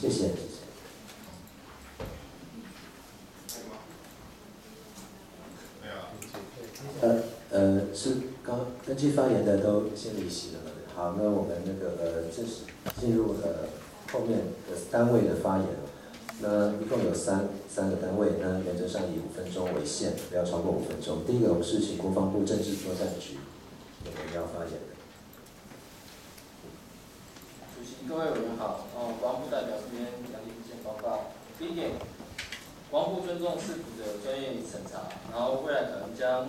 谢谢。呃呃，是刚登记发言的都先离席了？好，那我们那个呃正式进入呃后面的单位的发言。那一共有三三个单位，那原则上以五分钟为限，不要超过五分钟。第一个我们是请国防部政治作战局我们要发言。主席、各位委员好，哦，国防部代表这边杨立先报告。第一点，国防部尊重市府的专业审查，然后未来可能将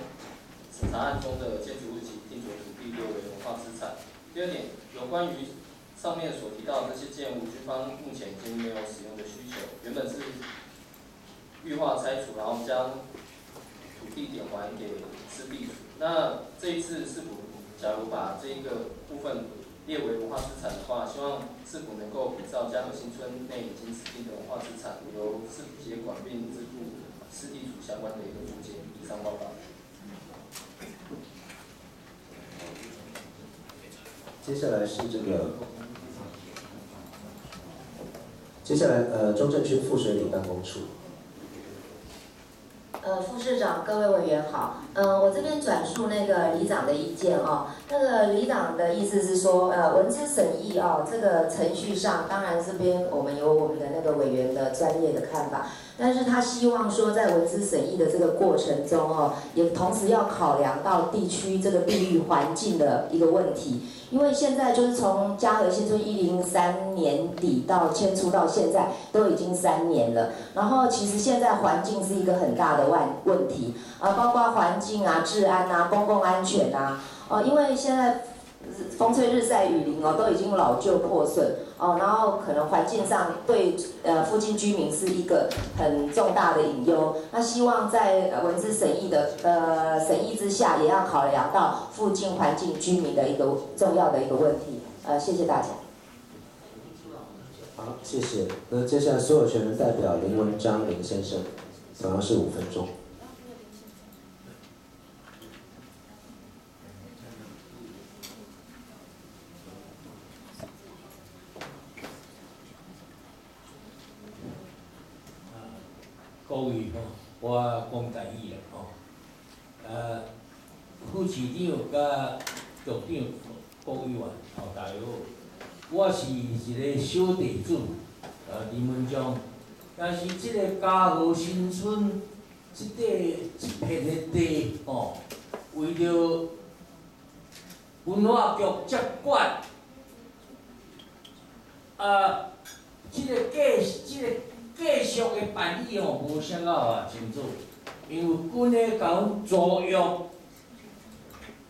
审查案中的建筑物及定着土地列为文化资产。第二点，有关于上面所提到这些建物，军方目前已经没有使用的需求，原本是绿化拆除，然后将土地点还给市地。那这一次是否假如把这一个部分列为文化资产的话，希望是否能够比照嘉禾新村内已经指定的文化资产，由市府接管并支付市地主相关的一个租金？以上报告。接下来是这个。接下来，呃，中正区富水里办公处。呃，副市长，各位委员好。嗯，我这边转述那个李长的意见哦。那个李长的意思是说，呃，文字审议哦，这个程序上，当然这边我们有我们的那个委员的专业的看法。但是他希望说，在文字审议的这个过程中哦，也同时要考量到地区这个地域环境的一个问题。因为现在就是从嘉禾新村一零三年底到迁出到现在，都已经三年了。然后其实现在环境是一个很大的问问题啊，包括环境啊、治安啊、公共安全啊，哦，因为现在。风吹日晒雨淋哦，都已经老旧破损哦，然后可能环境上对呃附近居民是一个很重大的隐忧。那希望在文字审议的呃审议之下，也要考量到附近环境居民的一个重要的一个问题。呃，谢谢大家。好，谢谢。那接下来所有权人代表林文章林先生，同样是五分钟。各位吼，我讲台语啦吼。呃，副市长甲局长、各委员吼，大家好。我是一个小地主，呃，林文章。但是即个嘉禾新村即块一片的地吼，为着文化局接管，啊，即个假即个。继续的办理哦，无啥个啊清楚，因为军的甲阮租约，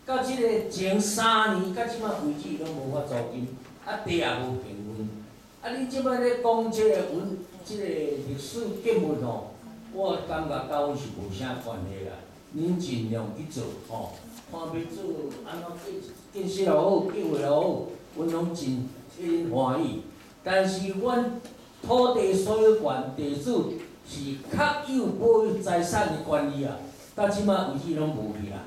到即个前三年，到即摆为止拢无法租金，啊地也无平分，啊你即摆咧讲即个文，即个历史建物吼，我感觉甲阮是无啥关系啦。恁尽量去做吼，看要做安怎建建设也好，计划也好，阮拢真真欢喜，但是阮。土地所有权地主是确有保有财产的权利啊，到即摆为止拢无去啦。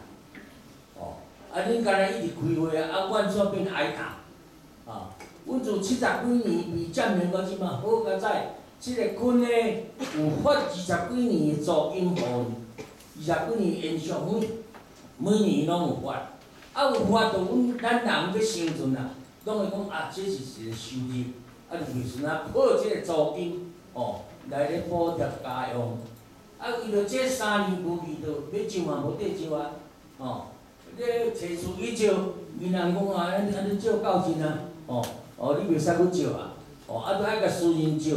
哦，啊，恁干那一直开会啊，啊，阮煞变挨打。啊，阮从七十几年未占领到即摆，好佳在，即个军呢有发二十几年的租金户，二十几年延续，每每年拢有发。啊，有发着阮咱人要生存啊，拢会讲啊，这是一个收入。啊，就是若报即个租金，哦，来咧补贴家用。啊，为着这三年无去到，要上嘛无得上啊，哦，咧提出去借，闽南讲啊，安尼安尼借够钱啊，哦，哦，你袂使去借啊，哦，啊，都爱甲私人借。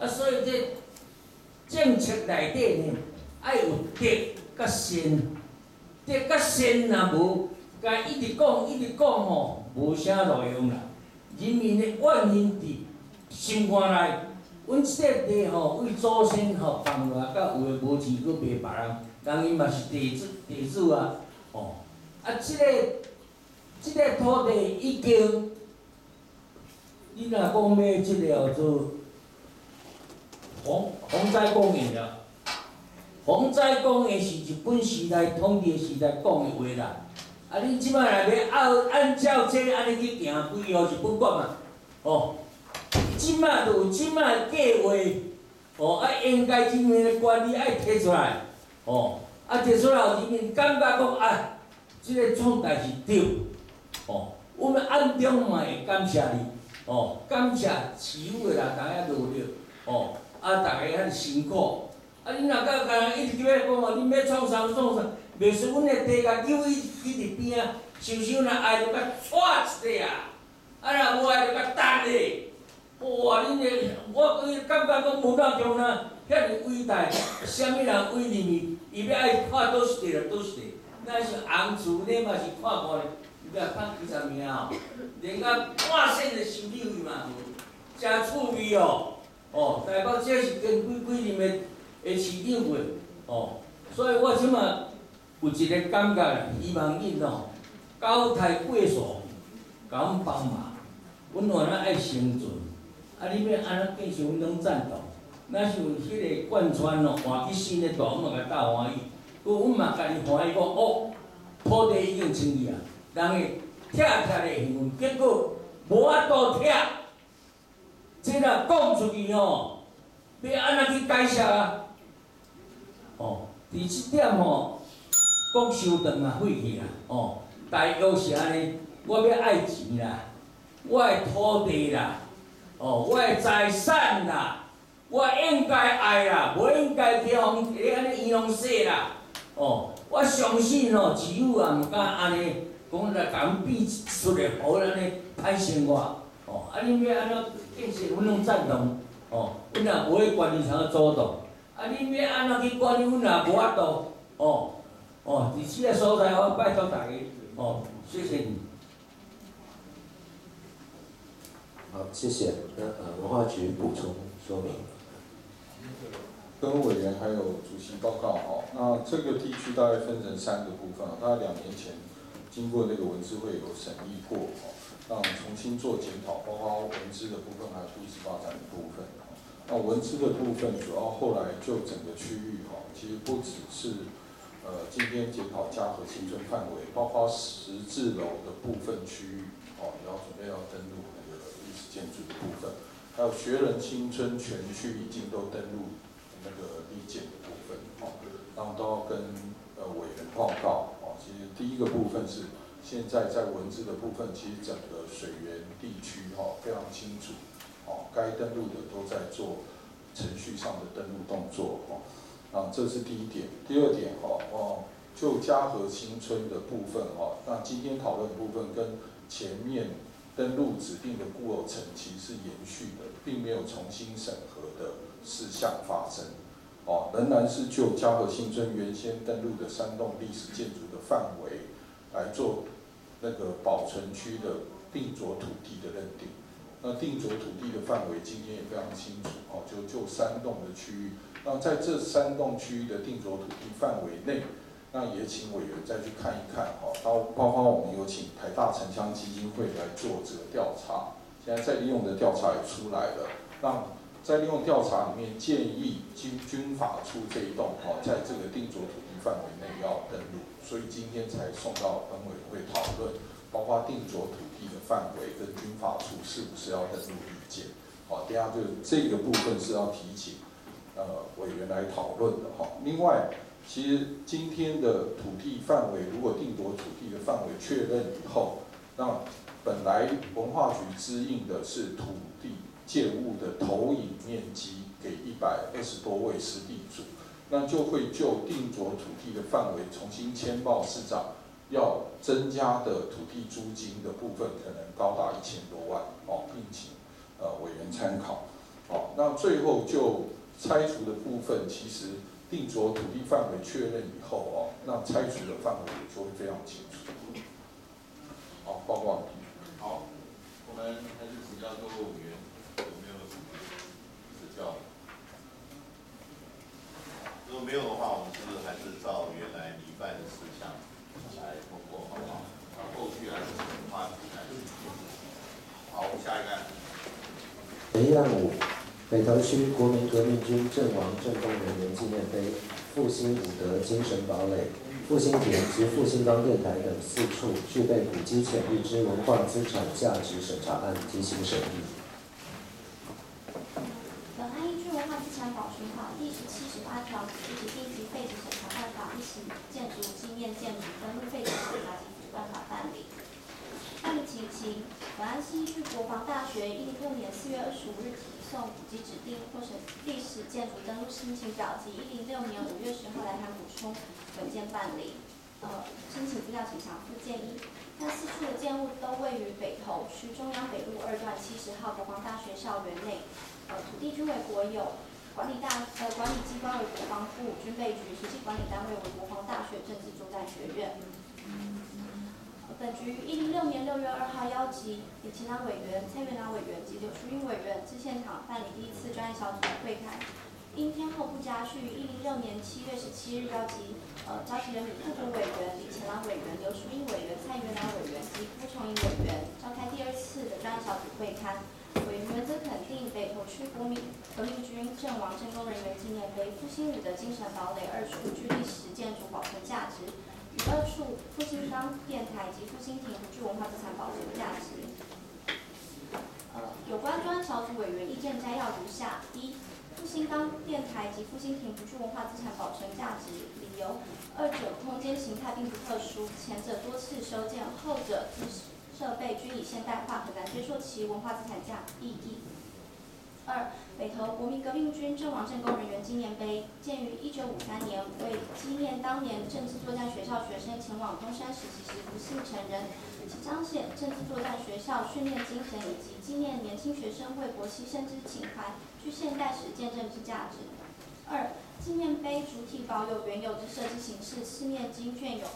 啊，所以这政策内底呢，爱有德甲善，德甲善若无，甲一直讲一直讲吼，无啥路用啦。人民的怨恨伫心肝内，阮即块地吼为祖先吼放落，甲有诶无钱去卖别人，人伊嘛是地主地主啊，吼，啊即个即个土地已经，你若讲要即个做洪洪灾公园了，洪灾讲的是日本时代统治时代讲的话啦。啊！恁即摆若要按按照这安尼去行，规划是不管嘛，哦。即摆就有即摆计划，哦，啊应该即面的管理爱提出来，哦，啊摕出来后，即面感觉讲啊，即个创代是对，哦，我们暗中嘛会感谢你，哦，感谢市府的人大家努力，哦，啊大家遐辛苦，啊你若甲甲人一直叫讲哦，你要创啥创啥，袂说阮的地甲叫伊去伫边啊，想想若爱就甲踹一下啊，啊若无爱就甲打咧。哇！恁个，我感觉讲无哪中呐，遐尔伟大，啥物人委任伊，伊要爱看倒一地就倒一地。咱是红厝咧嘛是看看咧，伊要看几十名哦，连个半线的修理费嘛，真趣味哦。哦，台北这是跟几几任的的市长过，哦，所以我即马有一个感觉，希望恁哦，高台贵所，甲阮帮忙，阮换咱爱生存。啊！你要安怎继续，阮拢赞同。咱是有迄个贯穿咯，换去新的大，阮嘛甲大欢喜。佮阮嘛家己欢喜讲，哦，土地已经清去啊，人会拆拆的幸运，结果无法度拆。即若讲出去吼，要安怎去解释啊？哦，伫即点吼，讲收断啊，废去啊，哦，大约是安尼，我要爱钱啦，我的土地啦。哦，我的财产啦，我应该爱啦，无应该去互去安尼冤枉死啦。哦，我相信哦，只有也毋敢安尼讲来甲阮变出来，好安尼歹生活。哦，啊，恁要安怎建设，阮拢赞同。哦，阮也无去管理层个主动。啊，恁要安怎去管理，阮也无法度。哦，哦，伫即个所在，我拜托大家。哦，谢谢你。好，谢谢。那呃，文化局补充说明。跟委员还有主席报告哦。那这个地区大概分成三个部分。大概两年前经过那个文资会有审议过哦，让重新做检讨，包括文资的部分还有都市发展的部分。那文资的部分主要后来就整个区域哈，其实不只是呃今天检讨嘉禾新村范围，包括十字楼的部分区域哦，也要准备要登录。建筑的部分，还有学人青春全区已经都登录那个立建的部分，哦，然后都要跟呃委员报告，哦，其实第一个部分是现在在文字的部分，其实整个水源地区哈非常清楚，哦，该登录的都在做程序上的登录动作，哦，啊，这是第一点，第二点哈，哦，就嘉禾新村的部分哈，那今天讨论的部分跟前面。登录指定的过程其实是延续的，并没有重新审核的事项发生，哦，仍然是就嘉禾新村原先登录的三栋历史建筑的范围来做那个保存区的定着土地的认定。那定着土地的范围今天也非常清楚，哦，就就三栋的区域。那在这三栋区域的定着土地范围内。那也请委员再去看一看哈，包包括我们有请台大城乡基金会来做这个调查，现在在利用的调查也出来了，让在利用调查里面建议军军法处这一栋哈，在这个定着土地范围内要登录，所以今天才送到本委员会讨论，包括定着土地的范围跟军法处是不是要登录意见，好，第二就这个部分是要提请呃委员来讨论的哈，另外。其实今天的土地范围，如果定夺土地的范围确认以后，那本来文化局支应的是土地建物的投影面积给一百二十多位实地主，那就会就定着土地的范围重新签报市长，要增加的土地租金的部分可能高达一千多万哦，并请呃委员参考。哦，那最后就拆除的部分，其实。定着土地范围确认以后哦，那拆除的范围就会非常清楚。好，报告完毕。好，我们还是请教各位委员有没有什么指教？如果没有的话，我们是不是还是照原来礼拜的事项来通过，好不好？那后续还是什么话题来好，下一个。陈样武。北塘区国民革命军阵亡阵亡人员纪念碑、复兴武德精神堡垒、复兴亭及复兴帮电台等四处具备古迹潜力之文化资产价值审查案提行审议。资产保存法第十七、十八条及指定及废止审查办法一起建筑纪念建筑登录废止审查及办法办理。办理期期，本案是依据国防大学一零六年四月二十五日提送古籍指定或是历史建筑登录申请表及一零六年五月十号来函补充文件办理。呃，申请资料请详附件一。那四处的建物都位于北投区中央北路二段七十号国防大学校园内。呃，土地均为国有，管理大呃管理机关为国防部军备局，实际管理单位为国防大学政治作战学院。本局于一零六年六月二号邀集李清南委员、蔡元南委员及刘淑英委员至现场办理第一次专业小组的会谈。因天后不佳，续于一零六年七月十七日邀集呃召集人李副主委员、李前南委员、刘淑英委员、蔡元南委员及辜崇英委员召开第二次的专业小组会谈。委员则肯定北投区国民革命军阵亡战功人员纪念碑复兴旅的精神堡垒二处具历史建筑保存价值。二处复兴岗电台及复兴亭不具文化资产保存价值。呃，有关专案小组委员意见摘要如下：一、复兴岗电台及复兴亭不具文化资产保存价值，理由：二者空间形态并不特殊，前者多次修建，后者设备均已现代化，很难追溯其文化资产价意义。二、北投国民革命军阵亡战功人员纪念碑建于一九五三年，为纪念当年政治作战学校学生前往东山实习时不幸成人，其彰显政治作战学校训练精神以及纪念年轻学生为国牺牲之情怀，具现代史见证之价值。二、纪念碑主体保有原有之设计形式，四面金隽有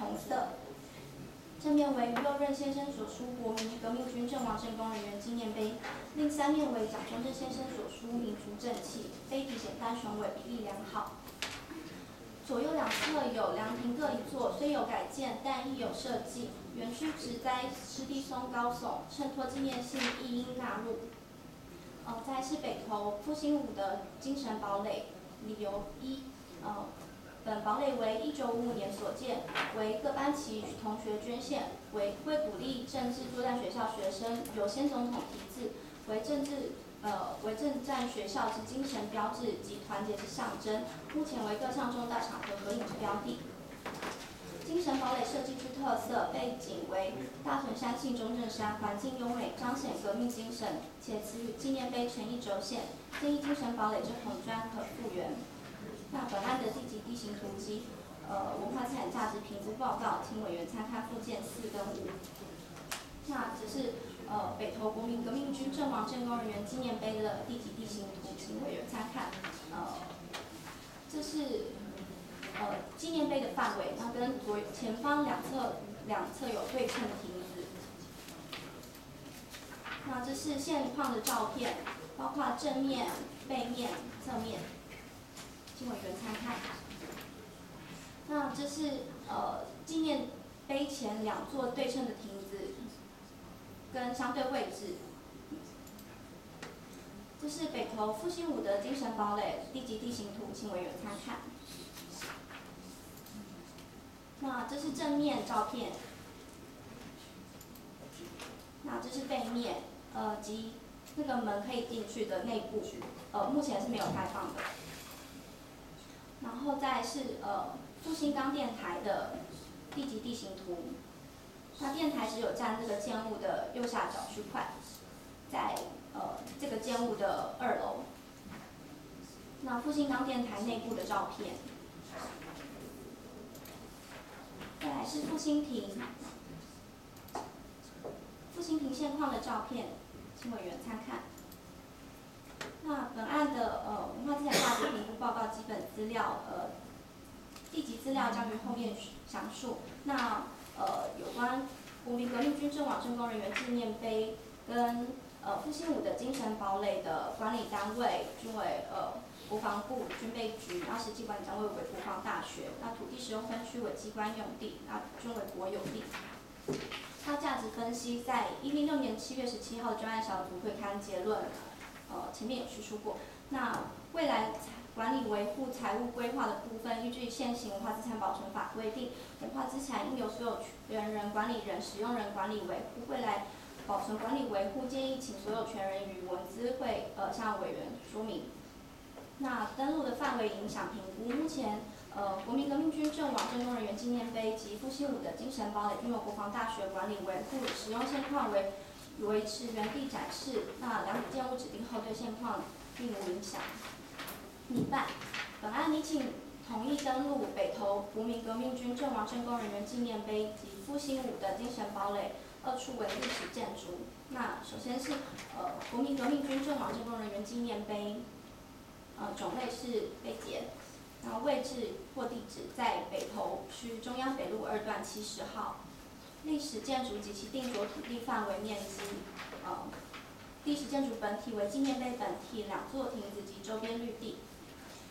红色。正面为于右任先生所书“国民革命军阵亡战功人员纪念碑”，另三面为蒋中正先生所书“民族正气”，碑体简单雄伟，比例良好。左右两侧有凉亭各一座，虽有改建，但亦有设计。园区植栽湿地松高耸，衬托纪念性，亦应纳入。呃，再是北投复兴五的精神堡垒，理由一，呃。本堡垒为一九五五年所建，为各班级同学捐献，为为鼓励政治作战学校学生，由先总统题字，为政治呃为政战学校之精神标志及团结之象征。目前为各项重大场合合影之标的。精神堡垒设计之特色，背景为大屯山系中正山，环境优美，彰显革命精神，且此与纪念碑成一轴线，建议精神堡垒之红砖可复原。那本案的地级地形图及呃文化资产价值评估报告，请委员参看附件四跟五。那只是呃北投国民革命军阵亡战功人员纪念碑的地级地形图，请委员参看。呃，这是呃纪念碑的范围，那跟左前方两侧两侧有对称的亭子。那这是现况的照片，包括正面、背面、侧面。请委员参看。那这是呃纪念碑前两座对称的亭子，跟相对位置。这是北投复兴五的精神堡垒地级地形图，请委员参看。那这是正面照片。那这是背面，呃及那个门可以进去的内部，呃目前是没有开放的。然后再是呃复兴钢电台的地级地形图，那电台只有占这个建物的右下角区块，在呃这个建物的二楼。那复兴钢电台内部的照片，再来是复兴亭，复兴亭现况的照片，请委员参看。那本案的呃文化资产价值评估报告基本资料呃地级资料将于后面详述。那呃有关国民革命军阵亡政工人员纪念碑跟呃复兴五的精神堡垒的管理单位均为呃国防部军备局，那实际管理单位为国防大学，那土地使用分区为机关用地，那均为国有地。它价值分析在一零六年七月十七号专案小组会刊结论。呃，前面有叙述过。那未来管理维护财务规划的部分，依据现行文化资产保存法规定，文化资产应由所有权人、管理人、使用人管理维护。未来保存管理维护，建议请所有权人与文资会呃向委员说明。那登录的范围影响评估，目前呃国民革命军阵亡战功人员纪念碑及复兴五的精神堡垒均由国防大学管理维护，使用现况为维持原地展示。那两组建物指定后对现况并无影响。拟办，本案拟请同意登录北投国民革命军阵亡战功人员纪念碑及复兴五的精神堡垒二处为历史建筑。那首先是呃国民革命军阵亡战功人员纪念碑，呃种类是碑碣，然后位置或地址在北投区中央北路二段七十号。历史建筑及其定着土地范围面积，呃历史建筑本体为纪念碑本体，两座亭子及周边绿地。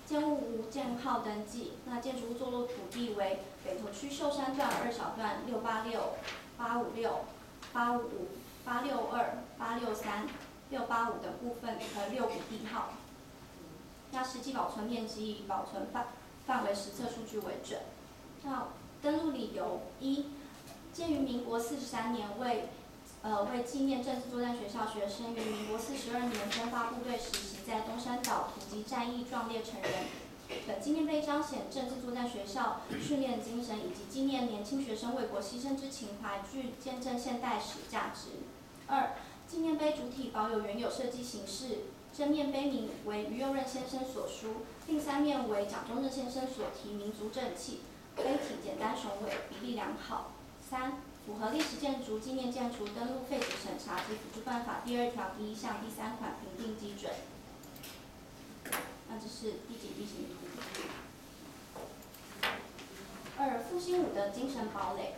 建物无建号登记，那建筑物坐落土地为北投区秀山段二小段六八六、八五六、八五五、八六二、八六三、六八五的部分和六五地号。那实际保存面积以保存范范围实测数据为准。那登录理由一，鉴于民国四十三年为呃为纪念政治作战学校学生于民国四十二年分发部队实习在东山岛突击战役壮烈成人。本纪念碑彰显政治作战学校训练精神以及纪念年轻学生为国牺牲之情怀，具见证现代史价值。二，纪念碑主体保有原有设计形式，正面碑名为于右任先生所书，另三面为蒋中正先生所题“民族正气”，碑体简单雄伟，比例良好。三，符合历史建筑纪念建筑登录废止审查及辅助办法第二条第一项第三款评定基准。那这是第几地形图？二复兴五的精神堡垒，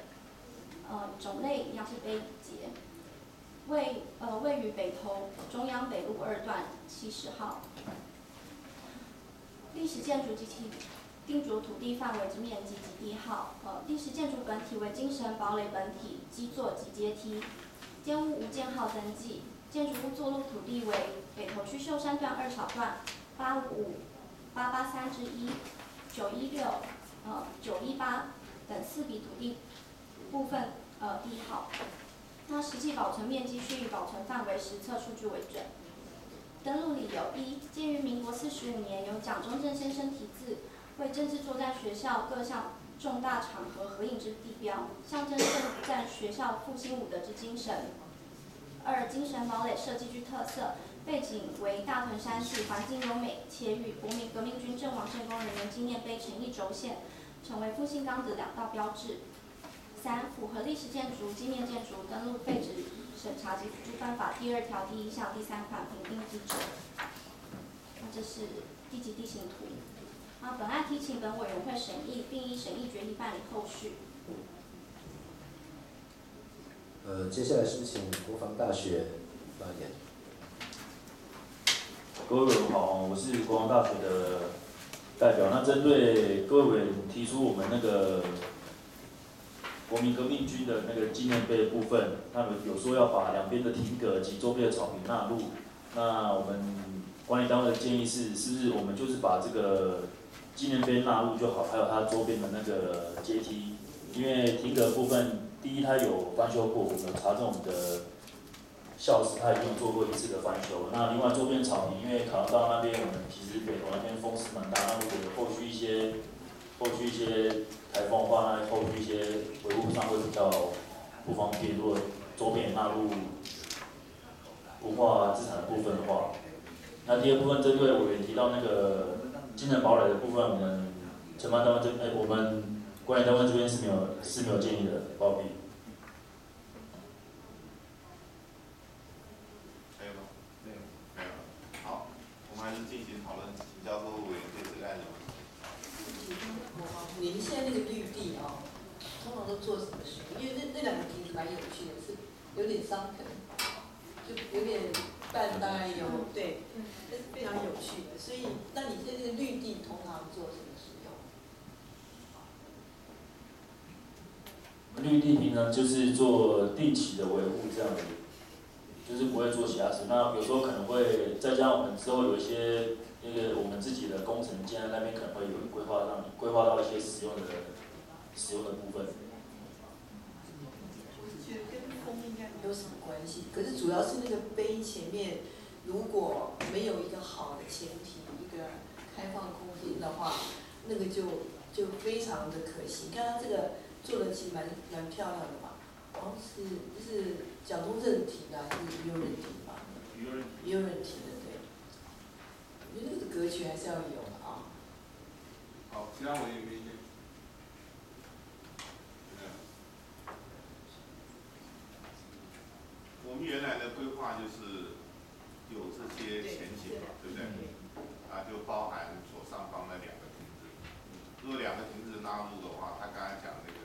呃，种类一样是碑碣，位呃位于北投中央北路二段七十号。历史建筑及其定着土地范围之面积及地号，呃，历史建筑本体为精神堡垒本体，基座及阶梯，建物无建号登记，建筑物坐落土地为北投区秀山段二小段八五五、八八三之一、九一六、呃九一八等四笔土地部分呃地号，那实际保存面积需以保存范围实测数据为准。登录理由一，鉴于民国四十五年由蒋中正先生题字，为政治作战学校各项重大场合合影之地标，象征政战学校复兴武德之精神。二，精神堡垒设计具特色，背景为大屯山系，环境优美，且与国民革命军阵亡战功人员纪念碑成一轴线，成为复兴纲的两道标志。三，符合历史建筑纪念建筑登录废止审查及辅助办法第二条第一项第三款评定基准。那这是地级地形图。啊，本案提请本委员会审议，并依审议决议办理后续。呃，接下来是不是请国防大学发言？各位委员好，我是国防大学的代表。那针对各位委员提出我们那个国民革命军的那个纪念碑的部分，他们有说要把两边的亭阁及周边的草坪纳入。那我们管理单位的建议是，是不是我们就是把这个纪念碑纳入就好，还有它周边的那个阶梯，因为亭阁部分，第一它有翻修过，我们查证我们的校史，它已经做过一次的翻修。那另外周边草坪，因为考量到那边我们其实北投那边风势蛮大，那如果有后续一些后续一些台风的话，那后续一些维护上会比较不方便。如果周边纳入文化资产的部分的话，那第二部分针对委员提到那个精神堡垒的部分，我们承办单位这哎、我们管理单位这边是没有是没有建议的，包庇。还有吗？没有。没有了。好，我们还是进行讨论，请教各位委员对这个案有您现在那个绿地啊、通常都做什么使用？因为那那两个亭子蛮有趣的，是有点伤痕，就有点半大有对，这是非常有趣的。所以，那你现在这个绿地通常做什么使用？绿地平常就是做定期的维护这样子，就是不会做其他事。那有时候可能会再加上我们之后有一些那个我们自己的工程建在那边可能会有规划让规划到一些使用的使用的部分。我是觉得跟风应该没有什么关系，可是主要是那个碑前面如果没有一个好的前提，一个开放空间的话，那个就就非常的可惜。刚刚这个做的其实蛮蛮漂亮的嘛，好像是就是蒋中正提的还是余右任提吧？余右任余右任提的对。我觉得这个格局还是要有啊。好，其他我也没意见？我们原来的规划就是有这些前景嘛，对不对？啊，就包含左上方那两个亭子。如果两个亭子纳入的话，他刚才讲那个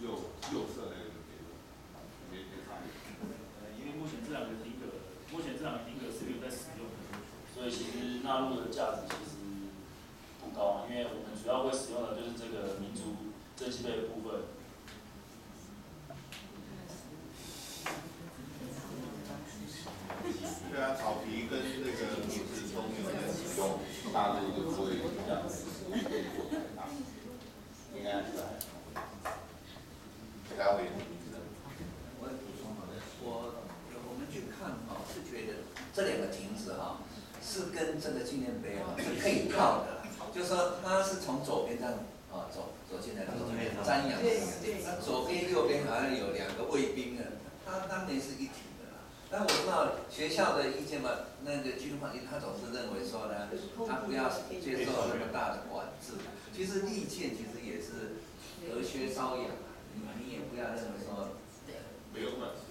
右右侧那个亭子，没没差异。呃，因为目前这两个停格，目前这两个停格是没有在使用的，所以其实纳入的价值其实不高啊，因为我们主要会使用的就是这个民族正气背的部分。对啊，草皮跟那个名字都没有在使用，大陆就不会这样子，应该是吧？其他委员我也补充好了，我我们去看哈，是觉得这两个亭子哈，是跟这个纪念碑哈是配套的，就说它是从左边这样啊走走进来，从这边瞻仰，那左边右边好像有两个卫兵啊，它当年是一体的啦。但我知道学校的意见嘛，那个居住环境他总是认为说呢，他不要接受那么大的管制。其实利剑其实也是隔靴搔痒。你也不要认为说没有管制，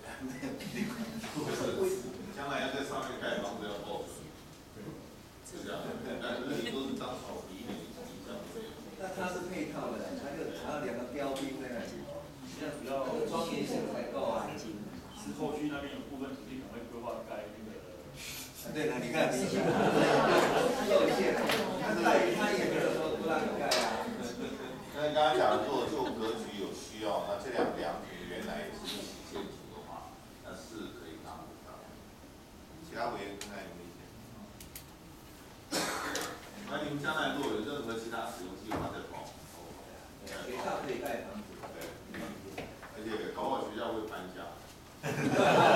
不是，将来要在上面盖房子要报纸，是这样，但是那里都是当草皮，你你这样。那它是配套的，还有还有两个标兵在那里，现在主要庄严性才够啊。是后续那边有部分土地可能会规划盖那个。对了，你看，有限，但是他也没有说不让你盖啊。那刚刚讲的，如果就格局有需要，那这两两原来也是一起建筑的话，那是可以纳入的。其他委员看看有没有意见？那你们将来如果有任何其他使用计划再报。学校可以盖房子。对，而且搞不好学校会搬家。